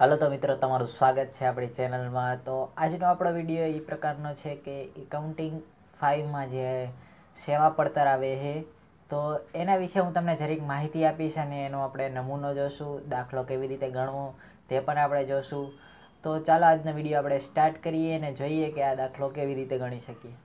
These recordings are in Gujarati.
હાલો તો મિત્રો, તમારું સ્વાગત છે આપણી ચેનલમાં. તો આજનો આપણો વીડિયો એ પ્રકારનો છે કે એકાઉન્ટિંગ ફાઇવમાં જે સેવા પડતર આવે છે, તો એના વિશે હું તમને જરીક માહિતી આપીશ અને એનો આપણે નમૂનો જોશું, દાખલો કેવી રીતે ગણવો તે પણ આપણે જોશું. તો ચાલો આજનો વીડિયો આપણે સ્ટાર્ટ કરીએ અને જોઈએ કે આ દાખલો કેવી રીતે ગણી શકીએ.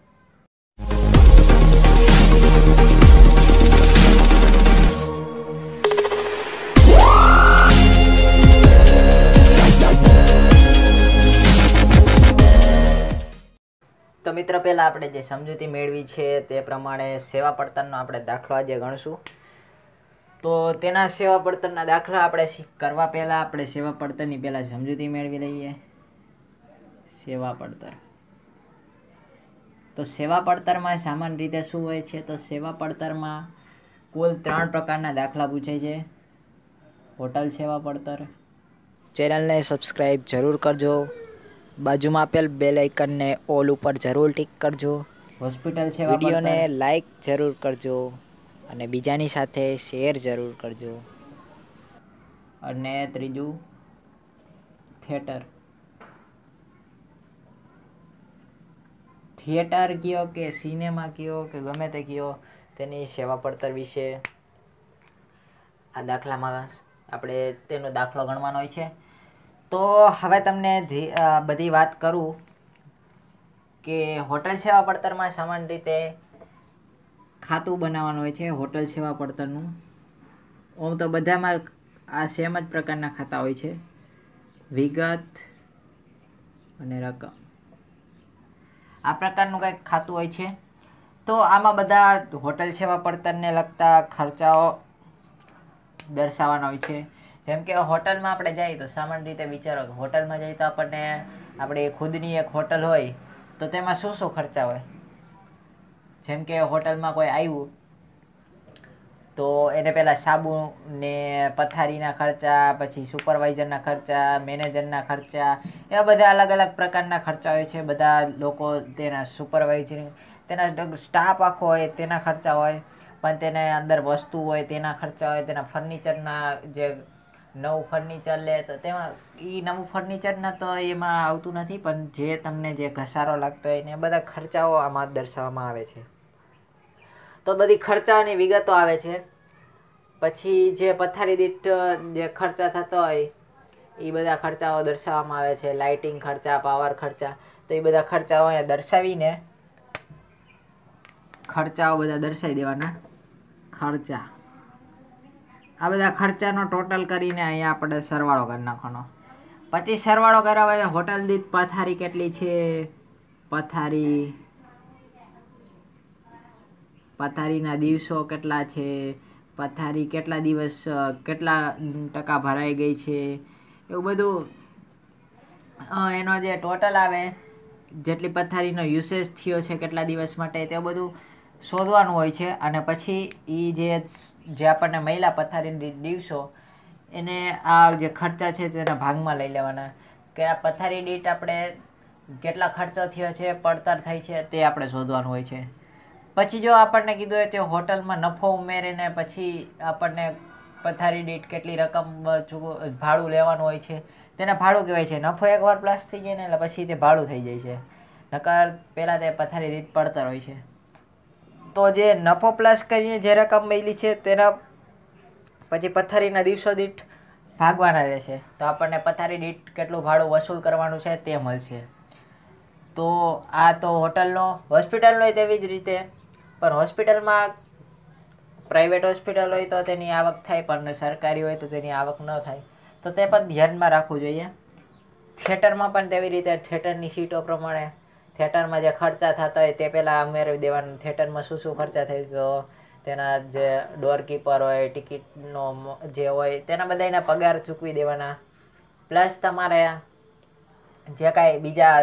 તો મિત્ર, પહેલાં આપણે જે સમજૂતી મેળવી છે તે પ્રમાણે સેવા પડતરનો આપણે દાખલો આજે ગણશું. તો તેના સેવા પડતરના દાખલા આપણે કરવા પહેલાં આપણે સેવા પડતરની પહેલાં સમજૂતી મેળવી લઈએ. સેવા પડતર. તો સેવા પડતરમાં સામાન્ય રીતે શું હોય છે? તો સેવા પડતરમાં કુલ ત્રણ પ્રકારના દાખલા પૂછાય છે. હોટલ સેવા પડતર. ચેનલને સબસ્ક્રાઈબ જરૂર કરજો. બાજુમાં આપેલ બેલ આઇકનને ઓલ ઉપર જરૂર ટિક કરજો. હોસ્પિટલ સેવા વિડીયોને લાઈક જરૂર કરજો અને બીજાની સાથે શેર જરૂર કરજો. અને ત્રીજું થિયેટર. થિયેટર કયો કે સિનેમા કયો કે ગમે તે કયો તેની સેવા પડતર વિશે આ દાખલામાં આપણે તેનો દાખલો ગણવાનો હોય છે. તો હવે તમને બધી વાત કરું કે હોટલ સેવા પડતરમાં સામાન્ય રીતે ખાતું બનાવવાનું હોય છે, હોટલ સેવા પડતરનું. ઓમ તો બધામાં આ સેમ જ પ્રકારના ખાતા હોય છે. વિગત અને રકમ. આ પ્રકારનું કંઈક ખાતું હોય છે. તો આમાં બધા હોટલ સેવા પડતરને લગતા ખર્ચાઓ દર્શાવવાના હોય છે. જેમ કે હોટલમાં આપણે જઈએ તો સામાન્ય રીતે વિચારો કે હોટલમાં જઈએ તો આપણને આપણી ખુદની એક હોટલ હોય તો તેમાં શું શું ખર્ચા હોય? જેમ કે હોટલમાં કોઈ આવ્યું તો એને પહેલાં સાબુ ને પથારીના ખર્ચા, પછી સુપરવાઇઝરના ખર્ચા મેનેજરના ખર્ચા, એવા બધા અલગ અલગ પ્રકારના ખર્ચા હોય છે. બધા લોકો તેના સુપરવાઇઝર તેના સ્ટાફ આખો હોય તેના ખર્ચા હોય, પણ તેને અંદર વસ્તુ હોય તેના ખર્ચા હોય, તેના ફર્નિચરના જે નવું ફર્નિચર લે તો તેમાં એ નવું ફર્નિચરના તો એમાં આવતું નથી, પણ જે તમને જે ઘસારો લાગતો હોય ને બધા ખર્ચાઓ આમાં દર્શાવવામાં આવે છે. તો બધી ખર્ચાની વિગતો આવે છે. પછી જે પથારી દીઠ જે ખર્ચા થતો હોય એ બધા ખર્ચાઓ દર્શાવવામાં આવે છે. લાઇટિંગ ખર્ચા પાવર ખર્ચા, તો એ બધા ખર્ચાઓ અહીંયા દર્શાવીને ખર્ચાઓ બધા દર્શાવી દેવાના. ખર્ચા. આ બધા ખર્ચાનો ટોટલ કરીને અહીંયા આપણે સરવાળો કરી નાખવાનો. પછી સરવાળો કરાવે હોટલ દીઠ પથારી કેટલી છે? પથારી, પથારીના દિવસો કેટલા છે? પથારી કેટલા દિવસ કેટલા ટકા ભરાઈ ગઈ છે? એવું બધું એનો જે ટોટલ આવે, જેટલી પથારીનો યુસેજ થયો છે, કેટલા દિવસ માટે, તે બધું શોધવાનું હોય છે અને પછી એ જે જે આપણને મહિલા પથારીની દિવસો એને આ જે ખર્ચા છે તેના ભાગમાં લઈ લેવાના. કે આ પથારી દીઠ આપણે કેટલા ખર્ચો થયો છે, પડતર થઈ છે તે આપણે શોધવાનું હોય છે. પછી જો આપણને કીધું હોય તો હોટલમાં નફો ઉમેરીને પછી આપણને પથારી દીઠ કેટલી રકમ ભાડું લેવાનું હોય છે, તેને ભાડું કહેવાય છે. નફો એકવાર પ્લસ થઈ જાય ને એટલે પછી તે ભાડું થઈ જાય છે. નકર પહેલાં તે પથારી દીઠ પડતર હોય છે. તો જે નફો પ્લસ કરીને જે રકમ મળી છે, તેના પછી પથારીના દિવસો દીઠ ભાગવાના રહેશે. તો આપણને પથારી દીઠ કેટલું ભાડું વસૂલ કરવાનું છે તે મળશે. તો આ તો હોટલનો હોસ્પિટલનો તેવી જ રીતે. પણ હોસ્પિટલમાં પ્રાઇવેટ હોસ્પિટલ હોય તો તેની આવક થાય, પણ સરકારી હોય તો તેની આવક ન થાય. તો તે પણ ધ્યાનમાં રાખવું જોઈએ. થિયેટરમાં પણ તેવી રીતે થિયેટરની સીટો પ્રમાણે થિયેટરમાં જે ખર્ચા થતા હોય તે પહેલાં ઉમેરવી દેવાનું. થિયેટરમાં શું શું ખર્ચા થાય તો તેના જે ડોરકીપર હોય, ટિકિટનો જે હોય તેના બધાના પગાર ચૂકવી દેવાના. પ્લસ તમારે જે કાંઈ બીજા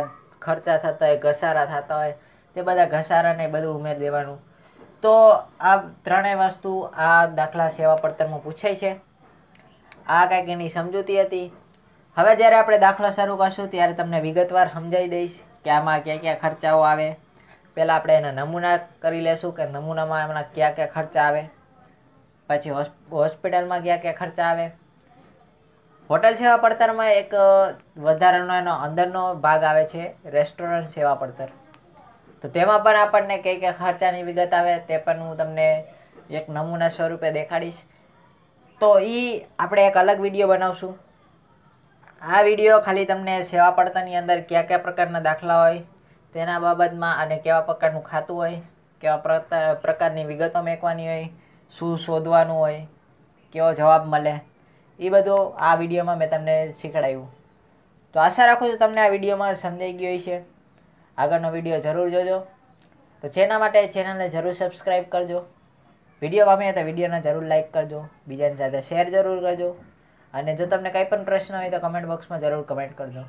ખર્ચા થતા હોય, ઘસારા થતા હોય, તે બધા ઘસારાને બધું ઉમેરી દેવાનું. તો આ ત્રણેય વસ્તુ આ દાખલા સેવા પડતરમાં પૂછાય છે. આ કાંઈક એની સમજૂતી હતી. હવે જ્યારે આપણે દાખલો શરૂ કરશું ત્યારે તમને વિગતવાર સમજાવી દઈશ. કે આમાં કયા કયા ખર્ચાઓ આવે? પહેલાં આપણે એના નમૂના કરી લેશું કે નમૂનામાં એમના કયા કયા ખર્ચા આવે? પછી હોસ્પિટલમાં કયા કયા ખર્ચા આવે? હોટલ સેવા પડતરમાં એક વધારાનો એનો અંદરનો ભાગ આવે છે, રેસ્ટોરન્ટ સેવા પડતર. તો તેમાં પણ આપણને કઈ કઈ ખર્ચાની વિગત આવે તે પણ હું તમને એક નમૂના સ્વરૂપે દેખાડીશ. તો એ આપણે એક અલગ વીડિયો બનાવશું. આ વીડિયો ખાલી તમને સેવા પડતાની અંદર કયા કયા પ્રકારના દાખલા હોય, તેના બાબતમાં અને કેવા પ્રકારનું ખાતું હોય, કેવા પ્રકારની વિગતો મેકવાની હોય, શું શોધવાનું હોય, કેવો જવાબ મળે એ બધું આ વિડીયોમાં મેં તમને શીખડાવ્યું તો આશા રાખું છું તમને આ વિડીયોમાં સમજાઈ ગયો છે આગળનો વીડિયો જરૂર જોજો. તો જેના માટે ચેનલને જરૂર સબસ્ક્રાઈબ કરજો. વીડિયો ગમે તો વિડીયોને જરૂર લાઇક કરજો. બીજાની સાથે શેર જરૂર કરજો. અને જો તમને કંઈ પણ પ્રશ્ન હોય તો કમેન્ટ બોક્સમાં જરૂર કમેન્ટ કરજો.